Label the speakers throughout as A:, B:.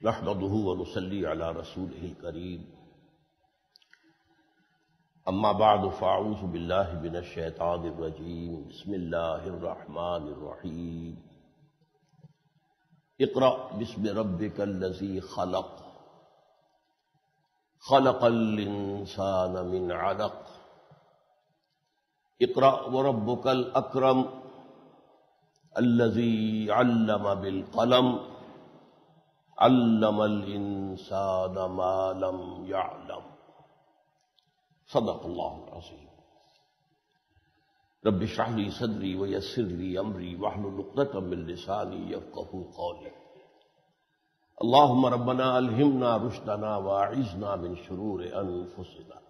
A: नहमदहू वनसली अला रसूल करीम अम्मा बाद फ़ाऊस बिल्लाबिनशैतानरजीम बसमीम इकरा बिस्म रब्बिकल्लज़ी खलक खलकल मिन अलक इकरा व रब्बुकल अकरम अल्लज़ी अल्लम बिल कलम अल्लमल इंसान मालम यालम। सदक़ल्लाज़ीम रब शाहली सदरी व यसरली अमरी वाहलुलतमिलसानी यफ़क़हू कौली। अल्लाहुम्म रब्बना अलहिमना रुशदना वाइजना मिन शुरूर अनफुसिना।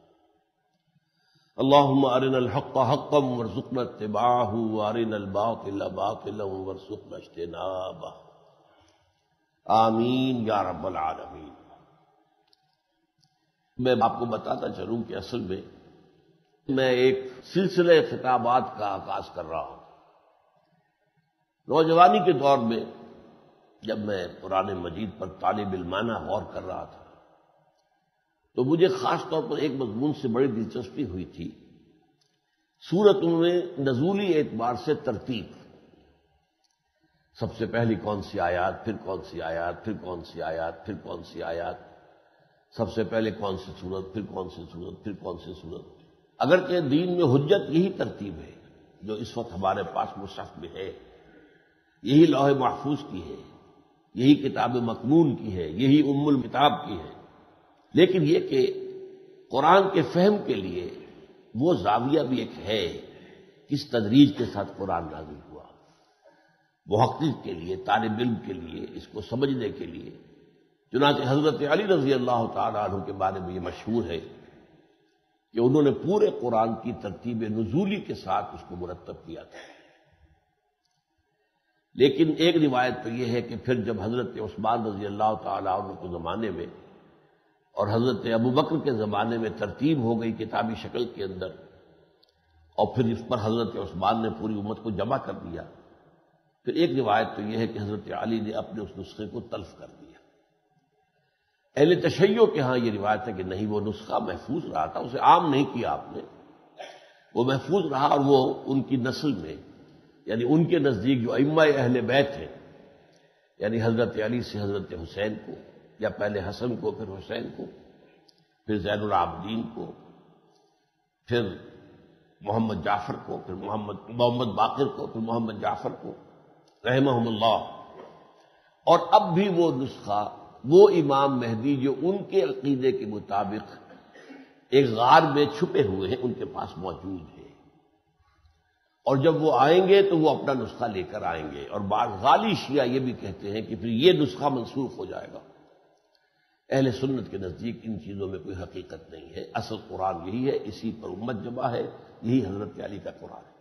A: अल्लाहुम्म अरिनल हक़्क़ हक़्क़म वरज़ुक़ना इत्तिबाअहु व अरिनल बातिल बातिलन वरज़ुक़ना इज्तिनाबहु आमीन, या रब्बल आलमीन। मैं आपको बताता चलूँ कि असल में मैं एक सिलसिले खिताबात का आगाज़ कर रहा हूँ। नौजवानी के दौर में जब मैं पुराने मजीद पर तालिब इलमाना गौर कर रहा था तो मुझे खास तौर पर एक मजमून से बड़ी दिलचस्पी हुई थी। सूरतों में नजूली एतबार से तरतीब सबसे पहली कौन सी आयात, फिर कौन सी आयात, फिर कौन सी आयात, फिर कौन सी आयात? सबसे पहले कौन सी सूरत, फिर कौन सी सूरत, फिर कौन सी सूरत? अगर के दीन में हुज्जत यही तरतीब है, जो इस वक्त हमारे पास मुशफ में है, यही लोहे महफूज की है, यही किताब मकनून की है, यही उम्मुल किताब की है, लेकिन यह कि कुरान के फहम के लिए वो जाविया भी एक है, किस तदरीज के साथ कुरान नाजिल मुहक्क के लिए, तालब इल्म के लिए, इसको समझने के लिए। चुनाच हज़रत अली रज़ी अल्लाह तु के बारे में ये मशहूर है कि उन्होंने पूरे कुरान की तरतीब नजूली के साथ उसको मुरतब किया था। लेकिन एक रिवायत तो यह है कि फिर जब हज़रत उस्मान रज़ी अल्लाह तु के ज़माने में और हज़रत अबू बकर के ज़माने में तरतीब हो गई किताबी शक्ल के अंदर, और फिर इस पर हज़रत उस्मान ने पूरी उम्मत को जमा कर दिया फिर एक रिवायत तो यह है कि हज़रत अली ने अपने उस नुस्खे को तल्फ कर दिया। अहले तशैयों के यहाँ यह रिवायत है कि नहीं, वो नुस्खा महफूज रहा था, उसे आम नहीं किया आपने। वो महफूज रहा और वो उनकी नस्ल में, यानी उनके नज़दीक जो अम्मा अहल बैत है, यानी हज़रत अली से हज़रत हुसैन को, या पहले हसन को, फिर हुसैन को, फिर जैनुल आबदीन को, फिर मोहम्मद जाफ़र को, फिर मोहम्मद मोहम्मद बाकिर को, फिर मोहम्मद जाफ़र को रहमल्ला और अब भी वो नुस्खा, वो इमाम मेहदी जो उनके अकीदे के मुताबिक एक गार में छुपे हुए हैं, उनके पास मौजूद है। और जब वो आएँगे तो वो अपना नुस्खा लेकर आएँगे। और बाद गाली शिया ये भी कहते हैं कि फिर ये नुस्खा मनसूख हो जाएगा। अहले सुन्नत के नज़दीक इन चीज़ों में कोई हकीकत नहीं है। असल कुरान यही है, इसी पर उम्मत जमा है, यही हज़रत अली का कुरान है।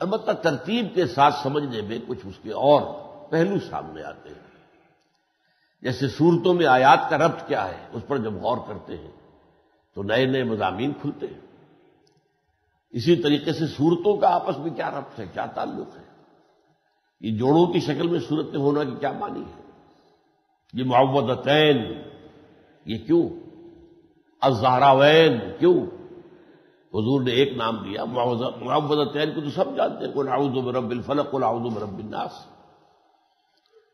A: अलबत् तरतीब के साथ समझने में कुछ उसके और पहलू सामने आते हैं। जैसे सूरतों में आयात का रब्त क्या है, उस पर जब गौर करते हैं तो नए नए मजामी खुलते हैं। इसी तरीके से सूरतों का आपस में क्या रब्त है, क्या ताल्लुक है? ये जोड़ों की शक्ल में सूरत में होना की क्या मानी है? ये मुआवदतैन ये क्यों? अजहरावैन क्यों? हजूर ने एक नाम दिया मुआवजतैन को तो सब जानते हैं, कुल रबिल फलक, कुल रबिन्नास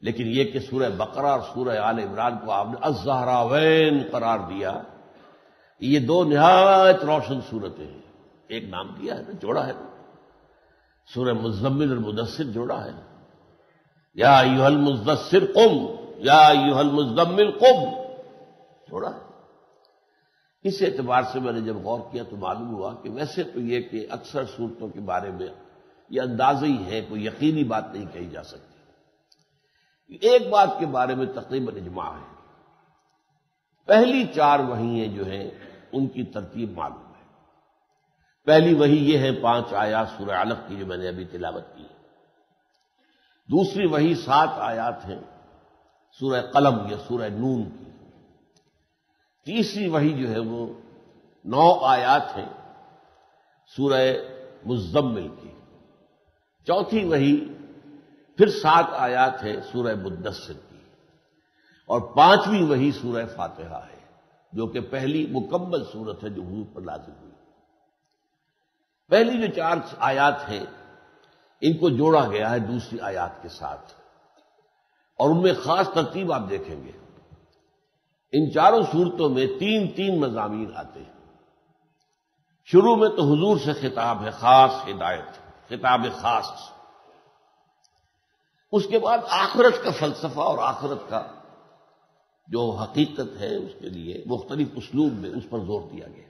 A: लेकिन यह कि सूरह बकरा और सूरह आल इमरान को आपने अजहरावैन करार दिया, ये दो नहायत रोशन सूरतें हैं। एक नाम दिया है ना, जोड़ा है। ना सूर्य मुजम्मिल और मुदस्सिर जोड़ा है। या यूहल मुदस्सिर कुम, या यूहल मुजम्मिल कुम, जोड़ा है। इस एतबार से मैंने जब गौर किया तो मालूम हुआ कि वैसे तो यह कि अक्सर सूरतों के बारे में यह अंदाज ही है, कोई यकीनी बात नहीं कही जा सकती। एक बात के बारे में तकरीबन इजमा है। पहली चार वही जो हैं, उनकी तरतीब मालूम है। पहली वही ये है पाँच आयात सूर्य अलग की जो मैंने अभी तिलावत की दूसरी वही सात आयात हैं सूर्य कलम या सूर्य नून की। तीसरी वही जो है वो नौ आयात है सूरह मुजम्मिल की। चौथी वही फिर सात आयात है सूरह मुदस्सिर की। और पांचवी वही सूरह फातिहा है, जो कि पहली मुकम्मल सूरत है जो हजूर पर लाजिम हुई। पहली जो चार आयात हैं, इनको जोड़ा गया है दूसरी आयात के साथ। और उनमें खास तरतीब आप देखेंगे। इन चारों सूरतों में तीन तीन मजामी आते हैं। शुरू में तो हुजूर से खिताब है, खास हिदायत, खिताब खास। उसके बाद आखरत का फलसफा और आखरत का जो हकीकत है उसके लिए मुख्तलिफ़ उसलूब में उस पर ज़ोर दिया गया।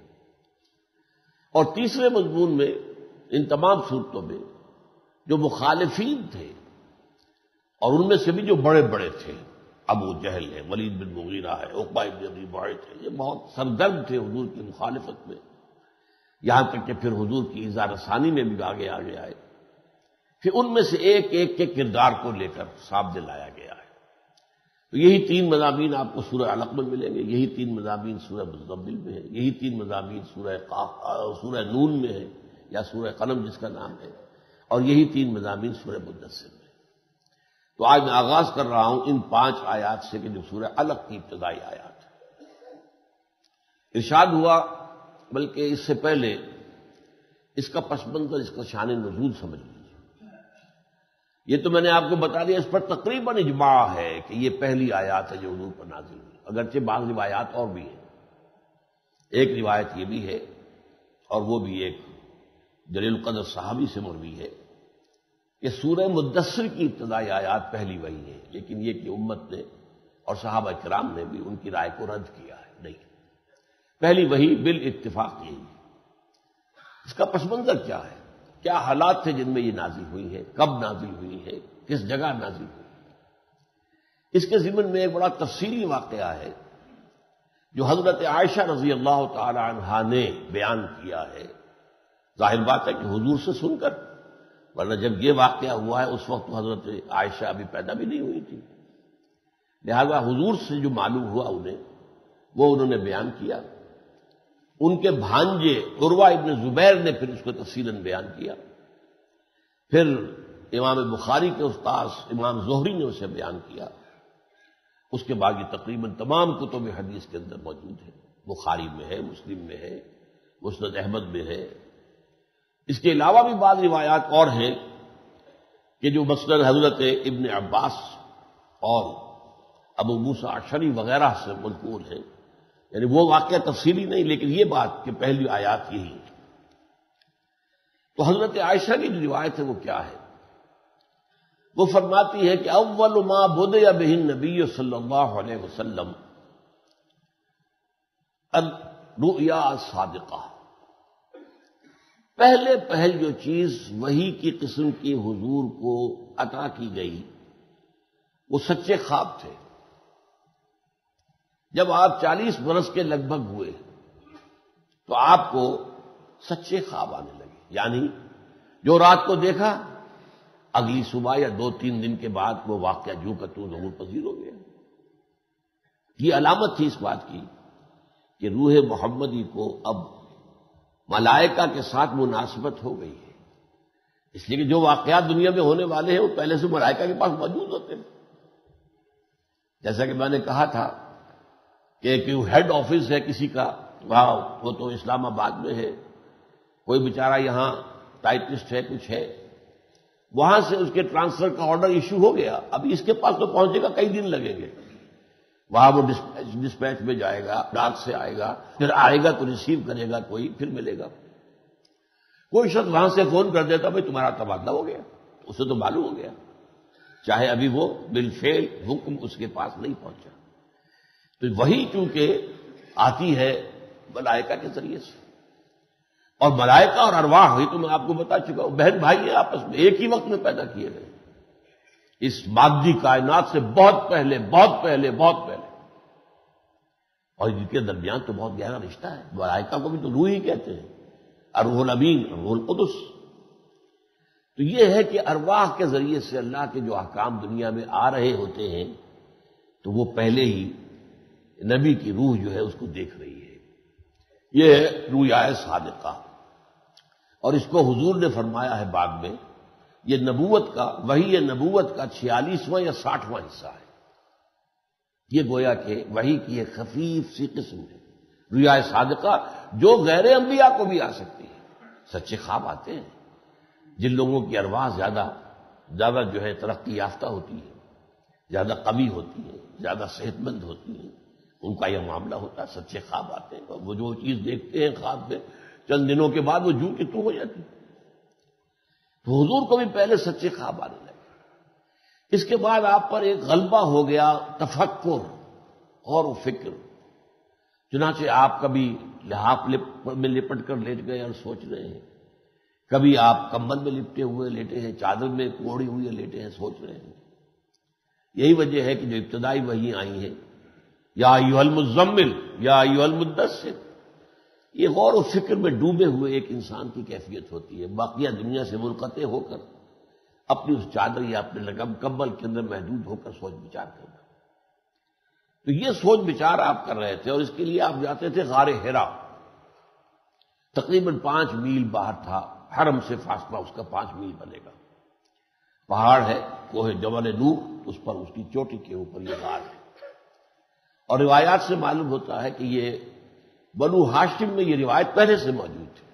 A: और तीसरे मजमून में इन तमाम सूरतों में जो मुखालिफीन थे और उनमें से भी जो बड़े बड़े थे अबू जहल है, वलीद बिन मुगीरा है ओकबा इबन अबी बाइट है। ये बहुत सरगर्म थे हजूर की मुखालफत में। यहाँ तक कि फिर हजूर की इजार रसानी में भी आगे आगे आए। फिर उनमें से एक एक के किरदार को लेकर साफ़ दिलाया गया है। तो यही तीन मजामी आपको सूर्य अलग में मिलेंगे, यही तीन मजामी सूर्य मुजम्बिल में है, यही तीन मजामी सूर्य सूर्य नून में है, या सूर्य कलम जिसका नाम है, और यही तीन मजामी सूर्य मुदस्सिर। में तो आज मैं आगाज़ कर रहा हूँ इन पाँच आयात से कि जो सूर्य अलग की इब्तदाई आयात है। इर्शाद हुआ, बल्कि इससे पहले इसका पसमंजर, इसका शान नजूल समझ लीजिए। ये तो मैंने आपको बता दिया, इस पर तकरीबन इजमा है कि ये पहली आयात है जो हजूर पर नाजिल हुई। अगरचे बाग रिवायात और भी हैं। एक रिवायत ये भी है और वो भी एक जलील कदर साहबी से मरवी है। कि सूर्य मुदस्सर की इब्तदाई आयात पहली वही है, लेकिन यह कि उम्मत ने और साहब कराम ने भी उनकी राय को रद्द किया है, नहीं। पहली वही बिल इतफाक यही इसका पसमंजर क्या है? क्या हालात थे जिनमें ये नाजिल हुई है? कब नाजिल हुई है? किस जगह नाजिल हुई इसके जिमन में एक बड़ा तफसीली वाकया है, जो हज़रत आयशा रज़ी अल्लाह तहा ने बयान किया है। ज़ाहिर बात है कि हुजूर से सुनकर वरना जब यह वाक्य हुआ है, उस वक्त हज़रत आयशा अभी पैदा भी नहीं हुई थी। लिहाजा हुजूर से जो मालूम हुआ उन्हें, वो उन्होंने बयान किया। उनके भांजे उर्वा इबन जुबैर ने फिर उसको तफसीलन बयान किया। फिर इमाम बुखारी के उस्ताद, इमाम जोहरी ने उसे बयान किया। उसके बाद ये तकरीबन तमाम कुतुब हदीस के अंदर मौजूद है। बुखारी में है, मुस्लिम में है मुस्द अहमद में है। इसके अलावा भी बाद रिवायात और हैं कि जो मसलन हज़रत इबन अब्बास और अबू मूसा अशरी वगैरह से मजबूर है। यानी वो वाक्य तफसीली नहीं, लेकिन ये बात कि पहली आयात यही है। तो हज़रत आयशा की जो रिवायत है, वो क्या है? वो फरमाती है कि अव्वल मा बुद या बिन नबी सल्लल्लाहु अलैहि वसल्लम रुया सादिका। पहले पहल जो चीज़ वही की किस्म की हुजूर को अता की गई, वो सच्चे ख्वाब थे। जब आप 40 बरस के लगभग हुए तो आपको सच्चे ख्वाब आने लगे। यानी जो रात को देखा, अगली सुबह या दो तीन दिन के बाद वो वाक्य जू का तू ज़रूर पसीर हो गया। ये अलामत थी इस बात की कि रूह मोहम्मदी को अब मलाइका के साथ मुनासिबत हो गई है। इसलिए कि जो वाकयात दुनिया में होने वाले हैं, वो पहले से मलाइका के पास मौजूद होते हैं। जैसा कि मैंने कहा था कि एक हेड ऑफ़िस है किसी का, वहाँ, वो तो इस्लामाबाद में है। कोई बेचारा यहाँ टाइपिस्ट है, कुछ है। वहाँ से उसके ट्रांसफ़र का ऑर्डर इश्यू हो गया। अब इसके पास तो पहुंचेगा कई दिन लगेंगे। वहाँ वो डिस्पैच में जाएगा, डाक से आएगा, फिर आएगा तो रिसीव करेगा कोई, फिर मिलेगा। कोई शख्स वहाँ से फ़ोन कर देता, भाई, तुम्हारा तबादला हो गया। उसे तो मालूम हो गया। चाहे अभी वो बिलफेल हुक्म उसके पास नहीं पहुँचा। तो वही चूँकि आती है मलाइका के ज़रिए से। और मलाइका और अरवाह ही तो मैं आपको बता चुका हूँ बहन भाई आपस में, एक ही वक्त में पैदा किए गए। इस मादी कायनात से बहुत पहले बहुत पहले बहुत पहले। और इनके दरमियान तो बहुत गहरा रिश्ता है। मलाइका को भी तो रूह ही कहते हैं। अरहुल अमीन, अरहुल कुदस। तो यह है कि अरवाह के ज़रिए से अल्लाह के जो अहकाम दुनिया में आ रहे होते हैं तो वो पहले ही नबी की रूह जो है उसको देख रही है। यह है रूयाए सादिका। और इसको हुजूर ने फरमाया है बाद में ये नबूवत का, वही नबूवत का छियालीसवां या साठवां हिस्सा है। ये गोया के वही की एक खफीफ सी किस्म है। रुया सादका, जो गैर अंबिया को भी आ सकती है। सच्चे ख्वाब आते हैं। जिन लोगों की अरवाह ज़्यादा ज़्यादा जो है तरक्की याफ्ता होती है, ज़्यादा कवि होती है, ज़्यादा सेहतमंद होती है, उनका यह मामला होता है, सच्चे ख्वाब आते हैं। वो जो चीज़ देखते हैं ख्वाब में, चंद दिनों के बाद वो जू की तू हो जाती तो हजूर को भी पहले सच्चे ख्वाब आने लगे। इसके बाद आप पर एक गलबा हो गया तफक्र और फ़िक्र। चुनाचे आप कभी लिहाफ में लिपट कर लेट गए और सोच रहे हैं। कभी आप कंबल में लिपटे हुए लेटे हैं, चादर में कोड़ी हुई लेटे हैं, सोच रहे हैं। यही वजह है कि जो इब्तदाई वही आई है। या यूहल मुजम्मिल या यूहल मुद्दसर ये गौर और फ़िक्र में डूबे हुए एक इंसान की कैफियत होती है। बाकिया दुनिया से मुलकते होकर, अपनी उस चादर या अपने लगम कंबल के अंदर महदूद होकर सोच विचार करना तो ये सोच विचार आप कर रहे थे और इसके लिए आप जाते थे गारे हेरा। तकरीबन पाँच मील बाहर था। हरम से फासला उसका पाँच मील बनेगा। पहाड़ है, कोहे जबल नूर, उस पर उसकी चोटी के ऊपर यह गार है। और रिवायात से मालूम होता है कि ये बनु हाशिम में ये रिवायत पहले से मौजूद थी।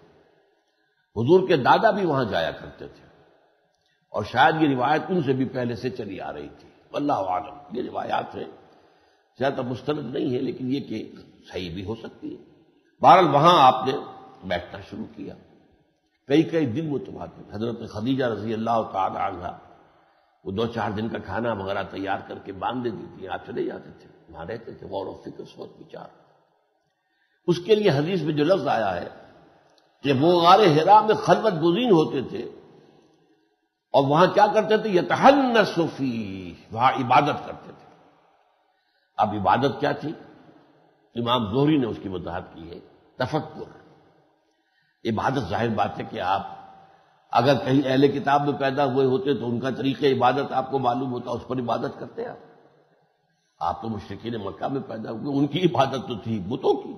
A: हुजूर के दादा भी वहाँ जाया करते थे। और शायद ये रिवायत उनसे भी पहले से चली आ रही थी। अल्लाह आलम, ये रिवायात है। शायद अब मुस्तरद नहीं है, लेकिन ये कि सही भी हो सकती है। बहरहाल वहाँ आपने बैठना शुरू किया। कई कई दिन वो मुतबाद हज़रत खदीजा रज़ी अल्लाह तला वो दो चार दिन का खाना वगैरह तैयार करके बाँध देती थी आप चले जाते थे। वहाँ रहते थे, गौर फ़िक्र सोच विचार। उसके लिए हदीस में जो लफ्ज आया है कि वो गारे हिरा में खलबत गुजीन होते थे और वहाँ क्या करते थे? यतहन सूफी वहाँ इबादत करते थे। अब इबादत क्या थी? इमाम जोहरी ने उसकी वजाहत की है। तफक्र इबादत ज़ाहिर बात है कि आप अगर कहीं अहले किताब में पैदा हुए होते तो उनका तरीके इबादत आपको मालूम होता, उस पर इबादत करते आप। आप तो मुश्किन मक्का में पैदा हुए, उनकी इबादत तो थी, बुतों की।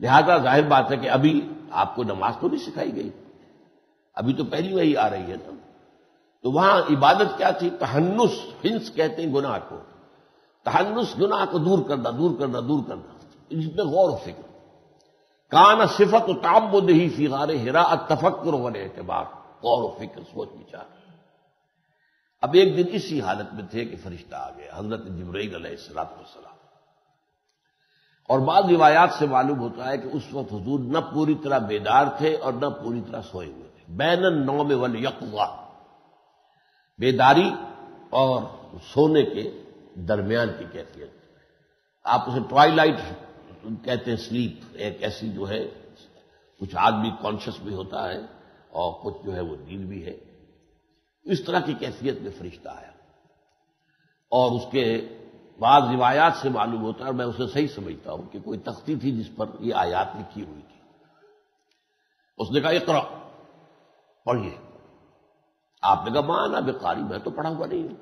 A: लिहाजा ज़ाहिर बात है कि अभी आपको नमाज़ तो नहीं सिखाई गई। अभी तो पहली वही आ रही है ना। तो वहाँ इबादत क्या थी? तहन्नुस, हिंस कहते हैं गुनाह को। तहन्नुस गुनाह को दूर करना दूर करना दूर करना। इसमें गौर हो फ़िक्र कान सिफत ताबुद ही फिगार हिरा तफक्र वाले एतबार। गौर फ़िक्र, सोच विचार। अब एक दिन इसी हालत में थे कि फरिश्ता आ गया, हज़रत जबरील सलाम और बाद रिवायात से मालूम होता है कि उस वक्त हजूर न पूरी तरह बेदार थे और न पूरी तरह सोए हुए थे। बैन नौ में वल यकवा बेदारी और सोने के दरमियान की कैफियत। आप उसे ट्वाइलाइट कहते हैं स्लीप, एक ऐसी जो है, कुछ आदमी कॉन्शियस भी होता है और कुछ जो है वो नींद भी है। इस तरह की कैफियत में फरिश्ता आया। और उसके बाद रिवायात से मालूम होता है और मैं उसे सही समझता हूँ कि कोई तख्ती थी जिस पर यह आयात लिखी हुई थी। उसने कहा, इकरा, पढ़िए। आपने कहा, माना बेकारी, मैं तो पढ़ा हुआ नहीं हूँ।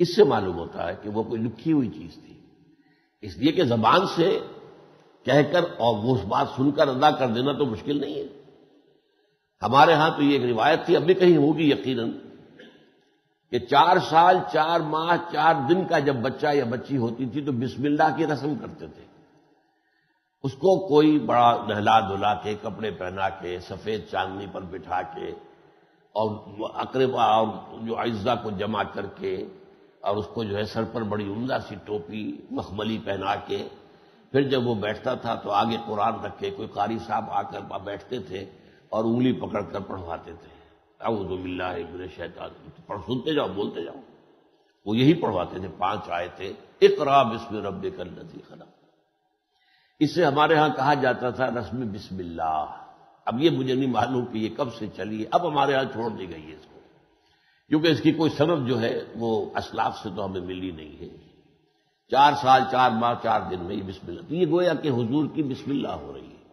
A: इससे मालूम होता है कि वो कोई लिखी हुई चीज़ थी। इसलिए कि जबान से कहकर और वो उस बात सुनकर अदा कर देना तो मुश्किल नहीं है। हमारे यहाँ तो ये एक रिवायत थी, अब भी कहीं होगी यकीनन। कि चार साल, चार माह, चार दिन का जब बच्चा या बच्ची होती थी तो बिस्मिल्लाह की रस्म करते थे। उसको कोई बड़ा नहला धुला के, कपड़े पहना के, सफ़ेद चांदनी पर बिठा के, और अकरबा और जो अज्जा को जमा करके, और उसको जो है सर पर बड़ी उमदा सी टोपी, मखमली पहना के, फिर जब वो बैठता था तो आगे कुरान रख के कोई कारी साहब आकर बैठते थे और उंगली पकड़कर पढ़वाते थे। पढ़, सुनते जाओ, बोलते जाओ। वो यही पढ़वाते थे, पाँच आए थे इकरा बिस्म रब कर नदी खला इससे हमारे यहाँ कहा जाता था, रस्म बिस्मिल्ला अब ये मुझे नहीं मालूम कि ये कब से चली अब हमारे यहाँ छोड़ दी गई है इसको। क्योंकि इसकी कोई सबब जो है, वो असलाफ से तो हमें मिली नहीं है। चार साल, चार माह, चार दिन में ये बिस्मिल्ला तो ये गोया कि हुजूर की बिस्मिल्ला हो रही है।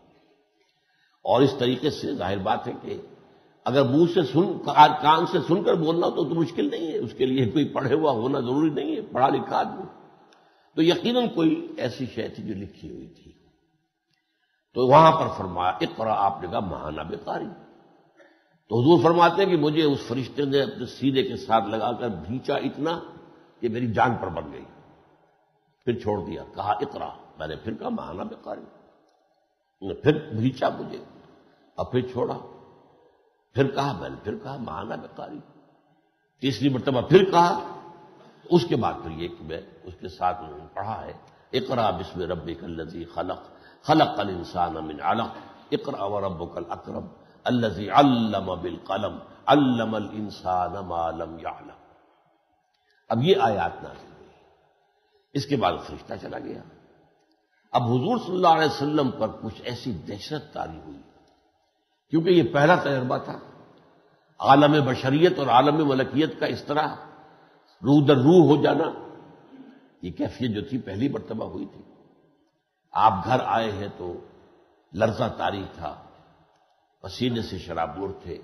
A: और इस तरीके से ज़ाहिर बात है कि अगर मुँह से सुन कान से सुनकर बोलना तो, तो मुश्किल नहीं है। उसके लिए कोई पढ़े हुआ होना ज़रूरी नहीं है पढ़ा लिखा आदमी। तो यकीनन कोई ऐसी शय थी जो लिखी हुई थी। तो वहाँ पर फरमाया इकरा आपने कहा महाना बेकारी तो हजूर फरमाते हैं कि मुझे उस फरिश्ते ने अपने सीने के साथ लगाकर भींचा इतना कि मेरी जान पर बन गई। फिर छोड़ दिया। कहा इकरा मैंने फिर कहा महाना बेकारी फिर भींचा मुझे। अब फिर छोड़ा। फिर कहा मैंने फिर कहा, महाना बेकारी। तीसरी मरतबा फिर कहा, उसके बाद फिर ये कि मैं उसके साथ उन्होंने पढ़ा है, इकरा बिस्म रबी कल्लजी खलक खलक अल इंसान अमिन अलक, इकरा व रब कल अक्रम, अल्लजी अल्लम बिल कलम अल्लम इंसान मालम यालम। अब ये आयात नाजिल हुई। इसके बाद फरिश्ता चला गया। अब हुजूर सल्लल्लाहु अलैहि वसल्लम पर कुछ ऐसी दहशत तारी हुई। क्योंकि ये पहला तजर्बा था। आलम बशरियत और आलम मलकियत का इस तरह रू दर रू हो जाना, ये कैफियत जो थी पहली मरतबा हुई थी। आप घर आए हैं तो लर्जा तारी था, पसीने से शराबोर थे।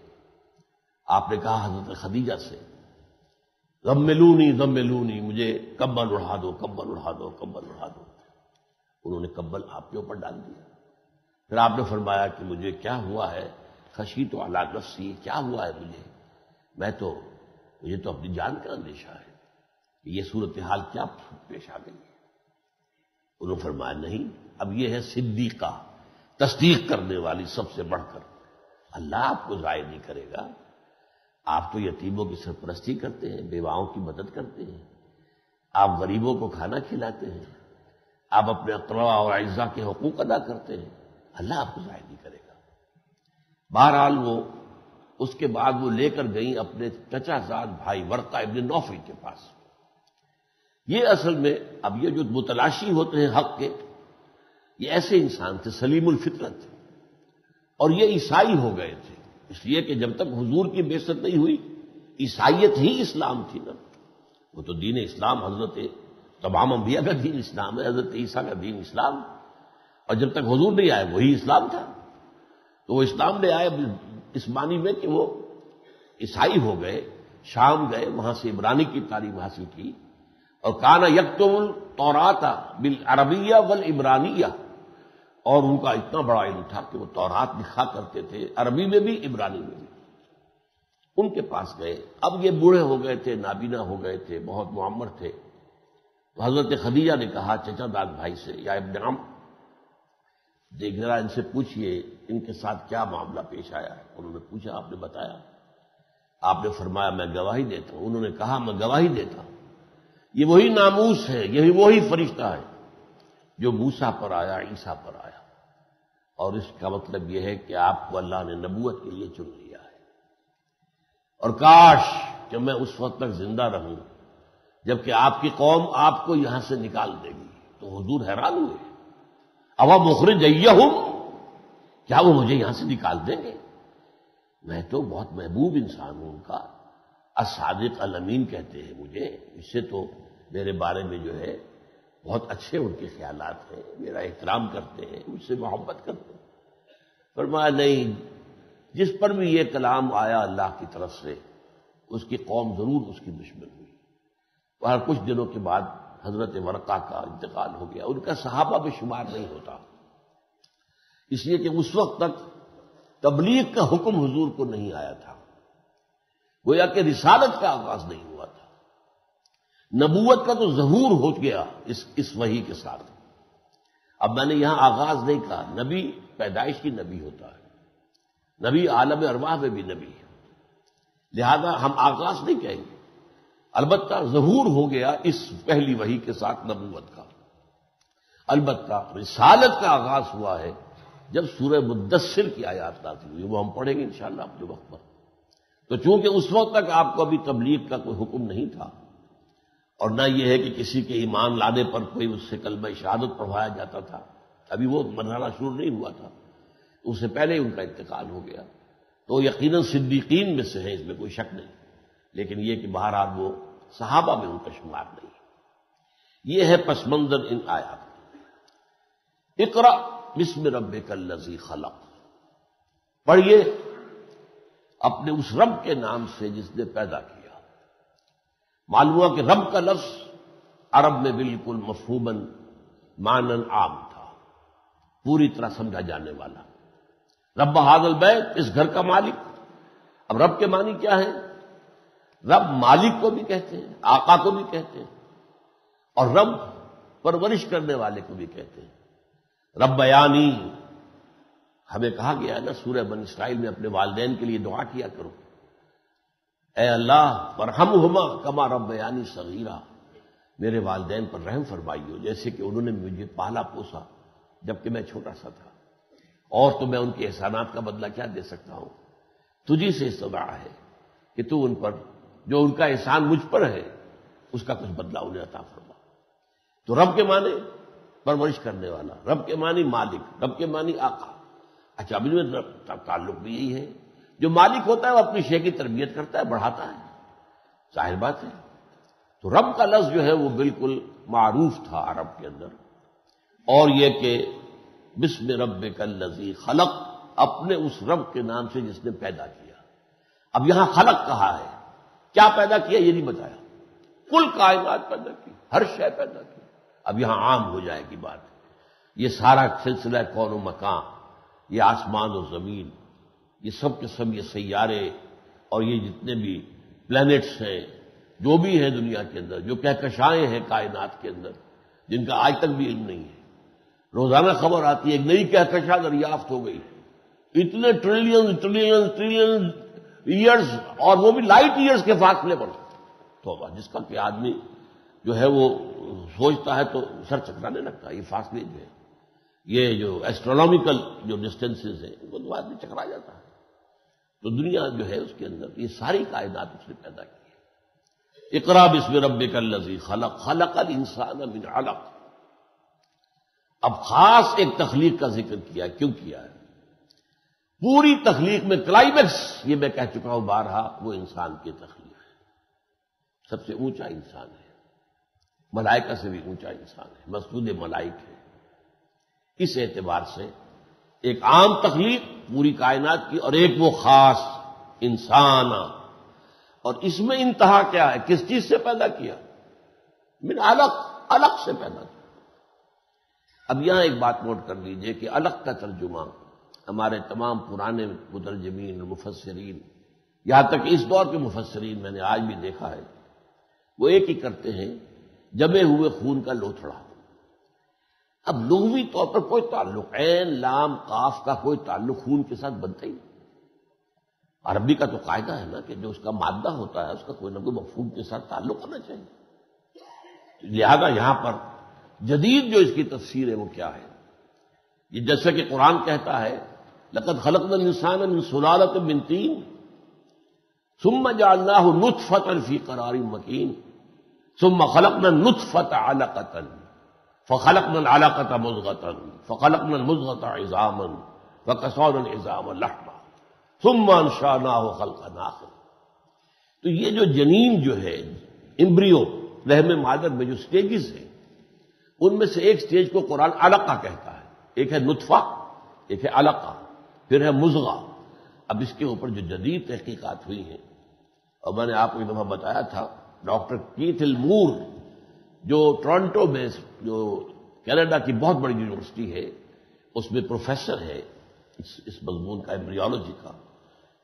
A: आपने कहा, हज़रत खदीजा से गम्मेलूनी गम्मेलूनी मुझे कब्बल उड़ा दो कब्बल उड़ा दो कब्बल उड़ा दो। उन्होंने कब्बल आपके ऊपर डाल दिया। फिर आपने फरमाया कि मुझे क्या हुआ है? खशी तो अला नफसी, क्या हुआ है मुझे? मैं तो मुझे तो अपनी जान का अंदेशा है। ये सूरत हाल क्या पेश आ गई है? उन्होंने फरमाया, नहीं, अब ये है सिद्दीका, तस्दीक करने वाली सबसे बढ़कर। अल्लाह आपको जाय नहीं करेगा। आप तो यतीमों की सरपरस्ती करते हैं, बेवाओं की मदद करते हैं। आप गरीबों को खाना खिलाते हैं। आप अपने अकरवा और अज्जा के हकूक अदा करते हैं। अल्लाह आपको जाय नहीं करेगा। बहरहाल वो उसके बाद वो लेकर गई अपने चचाजाद भाई वर्का इबन नौफी के पास। ये असल में अब ये जो मुतलाशी होते हैं हक के, ये ऐसे इंसान थे, सलीमुल फितरत थे। और ये ईसाई हो गए थे। इसलिए कि जब तक हुजूर की बेसत नहीं हुई ईसाइयत ही इस्लाम थी ना। वो तो दीन इस्लाम हज़रत तमाम अंबिया का दीन इस्लाम है, हज़रत ईसा का दीन इस्लाम। और जब तक हजूर नहीं आए, वही इस्लाम था। तो वो इस्लाम में आए इस मानी में कि वो ईसाई हो गए, शाम गए, वहाँ से इमरानी की तारीफ़ हासिल की। और काना यकतुल तौराता बिल अरबिया वल इमरानिया। और उनका इतना बड़ा इल्म था कि वो तौरात लिखा करते थे, अरबी में भी, इमरानी में भी। उनके पास गए। अब ये बूढ़े हो गए थे, नाबीना हो गए थे, बहुत मुआमर थे। तो हज़रत खदीजा ने कहा, चचा दाग भाई से, या इब्नाम देख जरा इनसे पूछिए, इनके साथ क्या मामला पेश आया? उन्होंने पूछा, आपने बताया। आपने फरमाया, मैं गवाही देता हूँ। उन्होंने कहा, मैं गवाही देता हूँ। ये वही नामूस है, यही वही फरिश्ता है, जो मूसा पर आया, ईसा पर आया। और इसका मतलब यह है कि आपको अल्लाह ने नबूत के लिए चुन लिया है। और काश कि मैं उस वक्त तक ज़िंदा रहूँ, जबकि आपकी कौम आपको यहाँ से निकाल देगी तो हजूर हैरान हुए। अवा मुखर जइया हूँ क्या वो मुझे यहाँ से निकाल देंगे? मैं तो बहुत महबूब इंसान हूँ उनका। असादिक अलमीन कहते हैं मुझे। इससे तो मेरे बारे में जो है, बहुत अच्छे उनके ख्याल हैं। मेरा एहतराम करते हैं, मुझसे मोहब्बत करते हैं। फरमाया, नहीं, जिस पर भी ये कलाम आया अल्लाह की तरफ़ से, उसकी कौम ज़रूर उसकी दुश्मन हुई। और कुछ दिनों के बाद हज़रत वर्का का इंतकाल हो गया। उनका सहाबा भी शुमार नहीं होता। इसलिए कि उस वक्त तक तबलीग का हुक्म हुजूर को नहीं आया था। गोया कि रिसालत का आगाज़ नहीं हुआ था। नबूवत का तो जहूर हो गया इस इस वही के साथ। अब मैंने यहाँ आगाज़ नहीं कहा। नबी, पैदाइश की नबी होता है। नबी आलम अरवाह में भी नबी है। लिहाजा हम आगाज़ नहीं कहेंगे। अलबत् जहूर हो गया इस पहली वही के साथ नबूवत का। अलबत् रिसालत का आगाज़ हुआ है, जब सूर्य मुद्दसर की आयात नाजिल हुई, वो हम पढ़ेंगे इंशाला अपने वक्त पर। तो चूँकि उस वक्त तक आपको अभी तबलीग का कोई हुक्म नहीं था, और न यह है कि किसी के ईमान लाने पर कोई उससे कलम शहादत पढ़वाया जाता था अभी वो मरहाना शुरू नहीं हुआ था। उससे पहले उनका इंतकाल हो गया। तो यकीन सिद्दीकीन में से है, इसमें कोई शक नहीं। लेकिन यह कि बहरहाल वो सहाबा में उनका शुमार नहीं है। यह है पसमंजर इन आयात। इकरा बिस्म रब लजी खलक। पढ़िए, अपने उस रब के नाम से जिसने पैदा किया। मालूम हुआ कि रब का लफ्ज अरब में बिल्कुल मफहूमन मानन आम था। पूरी तरह समझा जाने वाला। रब हादल बैत, इस घर का मालिक। अब रब के मानी क्या है? रब मालिक को भी कहते हैं, आका को भी कहते हैं, और रब परवरिश करने वाले को भी कहते हैं। रब्बयानी हमें कहा गया है ना सूर्य बन इसराइल में अपने वालदेन के लिए दुआ किया करो। ए अल्लाह पर हम हुमा कमा रब्बयानी सगीरा। मेरे वालदेन पर रहम फरमाइयो, जैसे कि उन्होंने मुझे पाला पोसा, जबकि मैं छोटा सा था। और तो मैं उनके एहसानात का बदला क्या दे सकता हूँ? तुझी से इस्तदा है कि तू उन पर जो उनका एहसान मुझ पर है, उसका कुछ बदला उन्हें अता फरमा। तो रब के माने परवरिश करने वाला, रब के मानी मालिक, रब के मानी आका। अच्छा अभी ताल्लुक भी यही है। जो मालिक होता है, वो अपनी शे की तरबियत करता है, बढ़ाता है। ज़ाहिर बात है। तो रब का लफ्ज जो है, वो बिल्कुल मारूफ था अरब के अंदर। और यह कि, बिस्म रब कल लजी खलक, अपने उस रब के नाम से जिसने पैदा किया। अब यहाँ खलक कहा है? क्या पैदा किया ये नहीं बताया। कुल कायनात पैदा की, हर शय पैदा की। अब यहाँ आम हो जाएगी बात। ये सारा सिलसिला कौन मकान, ये आसमान और ज़मीन, ये सब के सब ये सैारे और ये जितने भी प्लैनेट्स हैं, जो भी है दुनिया के अंदर, जो कहकशाएँ हैं कायनात के अंदर, जिनका आज तक भी इल्म नहीं है। रोज़ाना खबर आती है, एक नई कहकशा दरियाफ्त हो गई। इतने ट्रिलियन ट्रिलियन ट्रिलियन ईयर्स और वो भी लाइट ईयर्स के फासले पर। तो जिसका कि आदमी जो है वो सोचता है तो सर चकराने लगता है ये फासले जो है। ये जो एस्ट्रोनॉमिकल जो डिस्टेंसेज है, उनको तो आदमी चकरा जाता है। तो दुनिया जो है उसके अंदर ये सारी कायदात उसने पैदा की है। इकरा बिस्म रब कल लजी खलक खलक अल इंसान अब खास एक तखलीक का ज़िक्र किया, क्यों किया है? पूरी तखलीक में क्लाइमेक्स। ये मैं कह चुका हूँ, बारहा, वो इंसान की तखलीक है। सबसे ऊँचा इंसान है। मलाइका से भी ऊँचा इंसान है। मसूद मलाइक है। इस एतबार से एक आम तखलीक पूरी कायनात की और एक वो खास इंसान और इसमें इंतहा क्या है? किस चीज़ से पैदा किया? मिन अलग अलग से पैदा किया। अब यहाँ एक बात नोट कर लीजिए कि अलग का तर्जुमा हमारे तमाम पुराने मुतरजमीन मुफसरीन यहाँ तक इस दौर के मुफसरीन मैंने आज भी देखा है, वो एक ही करते हैं, जमे हुए खून का लोथड़ा। अब लुगवी तौर पर कोई ताल्लुक एन लाम, काफ का कोई ताल्लुक खून के साथ बनता ही अरबी का तो कायदा है ना कि जो उसका मादा होता है, उसका कोई ना कोई मफहूम के साथ ताल्लुक होना चाहिए। लिहाजा यहाँ पर जदीद जो इसकी तफसीर है वो क्या है? ये जैसे कि कुरान कहता है लकत खलक इंसान सुलालत बिन सुम जालना नुतफत फ़ी करारी मकीन। सुम खलक नुतफत अलकतन। फ़लक न मुजगतन। फ़लक मुजगत इजामन। फ़कसौर इजाम लहमा। सुमान शाना हो खलका नाखिर तो ये जो जनीन जो है, इम्ब्रियो रहम मादर में जो स्टेजेस हैं, उनमें से एक स्टेज को कुरान अलका कहता है। एक है नुतफा, एक है अलका। फिर है मुजगा। अब इसके ऊपर जो जदीद तहकीकत हुई है और मैंने आपको एक दफ़ा बताया था डॉक्टर कीथिल मूर जो टोरंटो में जो कनाडा की बहुत बड़ी यूनिवर्सिटी है उसमें प्रोफेसर है इस, इस मजमून का एम्ब्रियोलॉजी का